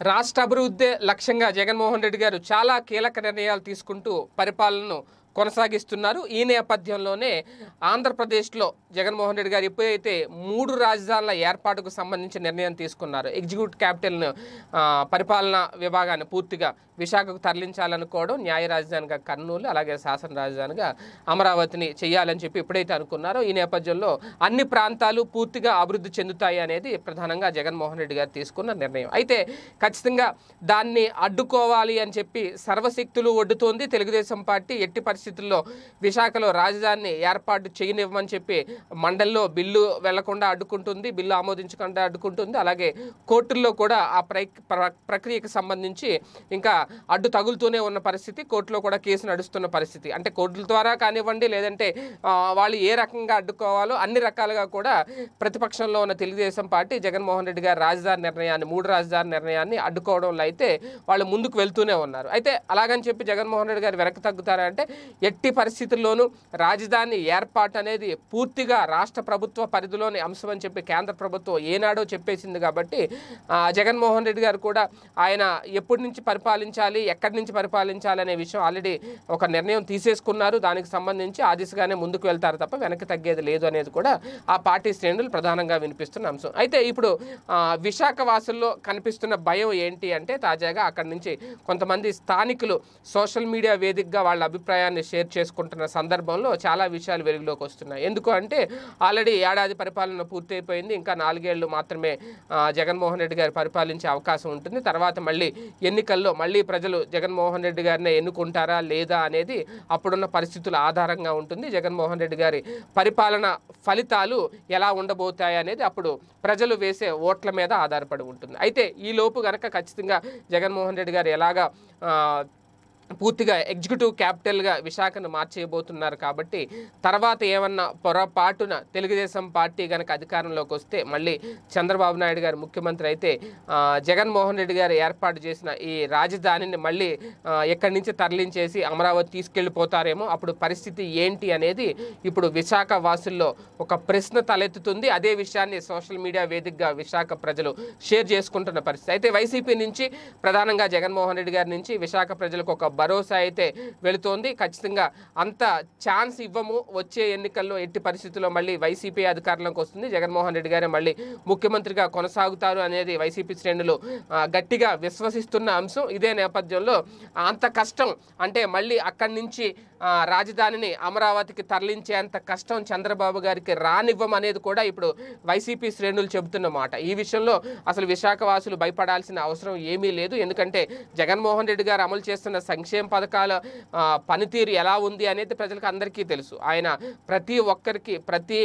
రాష్ట్ర అభివృద్ధి లక్ష్యంగా జగన్మోహన్ రెడ్డి గారు చాలా కీలక నిర్ణయాలు తీసుకుంటూ పరిపాలనను కొనసాగిస్తున్నారు. ఈ నేపథ్యంలోనే ఆంధ్రప్రదేశ్లో జగన్మోహన్ రెడ్డి గారు ఎప్పుడైతే మూడు రాజధానుల ఏర్పాటుకు సంబంధించి నిర్ణయం తీసుకున్నారు ఎగ్జిక్యూటివ్ క్యాపిటల్ను పరిపాలనా విభాగాన్ని పూర్తిగా విశాఖకు తరలించాలనుకోవడం న్యాయ రాజధానిగా కర్నూలు అలాగే శాసన రాజధానిగా అమరావతిని చేయాలని చెప్పి ఎప్పుడైతే అనుకున్నారో ఈ నేపథ్యంలో అన్ని ప్రాంతాలు పూర్తిగా అభివృద్ధి చెందుతాయి అనేది ప్రధానంగా జగన్మోహన్ రెడ్డి గారు తీసుకున్న నిర్ణయం. అయితే ఖచ్చితంగా దాన్ని అడ్డుకోవాలి అని చెప్పి సర్వశక్తులు ఒడ్డుతోంది. తెలుగుదేశం పార్టీ ఎట్టి పరిస్థితి పరిస్థితుల్లో విశాఖలో రాజధానిని ఏర్పాటు చేయనివ్వమని చెప్పి మండలిలో బిల్లు వెళ్ళకుండా అడ్డుకుంటుంది బిల్లు ఆమోదించకుండా అడ్డుకుంటుంది. అలాగే కోర్టుల్లో కూడా ఆ ప్రై ప్ర- ప్రక్రియకు సంబంధించి ఇంకా అడ్డు తగులుతూనే ఉన్న పరిస్థితి కోర్టులో కూడా కేసు నడుస్తున్న పరిస్థితి. అంటే కోర్టుల ద్వారా కానివ్వండి లేదంటే వాళ్ళు ఏ రకంగా అడ్డుకోవాలో అన్ని రకాలుగా కూడా ప్రతిపక్షంలో ఉన్న తెలుగుదేశం పార్టీ జగన్మోహన్ రెడ్డి గారి రాజధాని నిర్ణయాన్ని మూడు రాజధాని నిర్ణయాన్ని అడ్డుకోవడంలో అయితే వాళ్ళు ముందుకు వెళ్తూనే ఉన్నారు. అయితే అలాగని చెప్పి జగన్మోహన్ రెడ్డి గారు వెనక్కి తగ్గుతారంటే ఎట్టి పరిస్థితుల్లోనూ రాజధాని ఏర్పాటు అనేది పూర్తిగా రాష్ట్ర ప్రభుత్వ పరిధిలోని అంశం అని చెప్పి కేంద్ర ప్రభుత్వం ఏనాడో చెప్పేసింది కాబట్టి జగన్మోహన్ రెడ్డి గారు కూడా ఆయన ఎప్పటి నుంచి పరిపాలించాలి ఎక్కడి నుంచి పరిపాలించాలి అనే విషయం ఆల్రెడీ ఒక నిర్ణయం తీసేసుకున్నారు. దానికి సంబంధించి ఆ దిశగానే ముందుకు వెళ్తారు తప్ప వెనక్కి తగ్గేది లేదు అనేది కూడా ఆ పార్టీ శ్రేణులు ప్రధానంగా వినిపిస్తున్న అంశం. అయితే ఇప్పుడు విశాఖ వాసుల్లో కనిపిస్తున్న భయం ఏంటి అంటే తాజాగా అక్కడి నుంచి కొంతమంది స్థానికులు సోషల్ మీడియా వేదికగా వాళ్ళ అభిప్రాయాన్ని షేర్ చేసుకుంటున్న సందర్భంలో చాలా విషయాలు వెలుగులోకి వస్తున్నాయి. ఎందుకు అంటే ఆల్రెడీ ఏడాది పరిపాలన పూర్తయిపోయింది. ఇంకా నాలుగేళ్ళు మాత్రమే జగన్మోహన్ రెడ్డి గారు పరిపాలించే అవకాశం ఉంటుంది. తర్వాత మళ్ళీ ఎన్నికల్లో మళ్ళీ ప్రజలు జగన్మోహన్ రెడ్డి గారిని ఎన్నుకుంటారా లేదా అనేది అప్పుడున్న పరిస్థితుల ఆధారంగా ఉంటుంది. జగన్మోహన్ రెడ్డి గారి పరిపాలన ఫలితాలు ఎలా ఉండబోతాయి అనేది అప్పుడు ప్రజలు వేసే ఓట్ల మీద ఆధారపడి ఉంటుంది. అయితే ఈ లోపు కనుక ఖచ్చితంగా జగన్మోహన్ రెడ్డి గారు ఎలాగా పూర్తిగా ఎగ్జిక్యూటివ్ క్యాపిటల్గా విశాఖను మార్చేయబోతున్నారు కాబట్టి తర్వాత ఏమన్నా పొరపాటున తెలుగుదేశం పార్టీ కనుక అధికారంలోకి వస్తే మళ్ళీ చంద్రబాబు నాయుడు గారు ముఖ్యమంత్రి అయితే జగన్మోహన్ రెడ్డి గారు ఏర్పాటు చేసిన ఈ రాజధానిని మళ్ళీ ఎక్కడి నుంచి తరలించేసి అమరావతి తీసుకెళ్ళిపోతారేమో అప్పుడు పరిస్థితి ఏంటి అనేది ఇప్పుడు విశాఖ వాసుల్లో ఒక ప్రశ్న తలెత్తుతుంది. అదే విషయాన్ని సోషల్ మీడియా వేదికగా విశాఖ ప్రజలు షేర్ చేసుకుంటున్న పరిస్థితి. అయితే వైసీపీ నుంచి ప్రధానంగా జగన్మోహన్ రెడ్డి గారి నుంచి విశాఖ ప్రజలకు ఒక భరోసా అయితే వెళుతోంది. ఖచ్చితంగా అంత ఛాన్స్ ఇవ్వము. వచ్చే ఎన్నికల్లో ఎట్టి పరిస్థితుల్లో మళ్ళీ వైసీపీ అధికారంలోకి వస్తుంది. జగన్మోహన్ రెడ్డి గారే మళ్ళీ ముఖ్యమంత్రిగా కొనసాగుతారు అనేది వైసీపీ శ్రేణులు గట్టిగా విశ్వసిస్తున్న అంశం. ఇదే నేపథ్యంలో అంత కష్టం అంటే మళ్ళీ అక్కడి నుంచి రాజధానిని అమరావతికి తరలించేంత కష్టం చంద్రబాబు గారికి రానివ్వమనేది కూడా ఇప్పుడు వైసీపీ శ్రేణులు చెబుతున్న మాట. ఈ విషయంలో అసలు విశాఖవాసులు భయపడాల్సిన అవసరం ఏమీ లేదు. ఎందుకంటే జగన్మోహన్ రెడ్డి గారు అమలు చేస్తున్న సంక్షేమ పథకాల పనితీరు ఎలా ఉంది అనేది ప్రజలకు అందరికీ తెలుసు. ఆయన ప్రతి ఒక్కరికి ప్రతి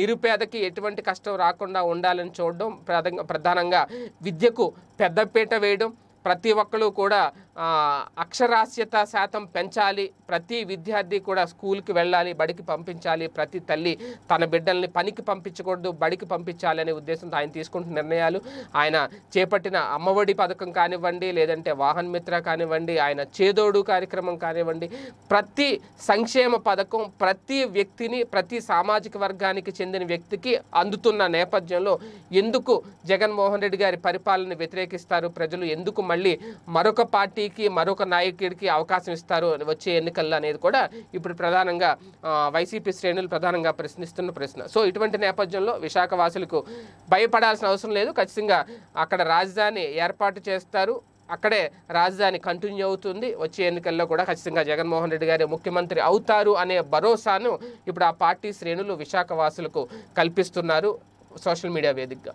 నిరుపేదకి ఎటువంటి కష్టం రాకుండా ఉండాలని చూడడం ప్రధానంగా విద్యకు పెద్దపీట వేయడం ప్రతి ఒక్కరు కూడా అక్షరాస్యత శాతం పెంచాలి. ప్రతి విద్యార్థి కూడా స్కూల్కి వెళ్ళాలి బడికి పంపించాలి. ప్రతి తల్లి తన బిడ్డల్ని పనికి పంపించకూడదు బడికి పంపించాలి అనే ఉద్దేశంతో ఆయన తీసుకుంటున్న నిర్ణయాలు. ఆయన చేపట్టిన అమ్మఒడి పథకం కానివ్వండి లేదంటే వాహన్ మిత్ర కానివ్వండి ఆయన చేదోడు కార్యక్రమం కానివ్వండి ప్రతి సంక్షేమ పథకం ప్రతి వ్యక్తిని ప్రతి సామాజిక వర్గానికి చెందిన వ్యక్తికి అందుతున్న నేపథ్యంలో ఎందుకు జగన్మోహన్ రెడ్డి గారి పరిపాలన వ్యతిరేకిస్తారు? ప్రజలు ఎందుకు మళ్ళీ మరొక పార్టీకి మరొక నాయకుడికి అవకాశం ఇస్తారు వచ్చే ఎన్నికల్లో అనేది కూడా ఇప్పుడు ప్రధానంగా వైసీపీ శ్రేణులు ప్రధానంగా ప్రశ్నిస్తున్న ప్రశ్న. సో ఇటువంటి నేపథ్యంలో విశాఖ వాసులకు భయపడాల్సిన అవసరం లేదు. ఖచ్చితంగా అక్కడ రాజధాని ఏర్పాటు చేస్తారు. అక్కడే రాజధాని కంటిన్యూ అవుతుంది. వచ్చే ఎన్నికల్లో కూడా ఖచ్చితంగా జగన్మోహన్ రెడ్డి గారి ముఖ్యమంత్రి అవుతారు అనే భరోసాను ఇప్పుడు ఆ పార్టీ శ్రేణులు విశాఖ వాసులకు కల్పిస్తున్నారు సోషల్ మీడియా వేదికగా.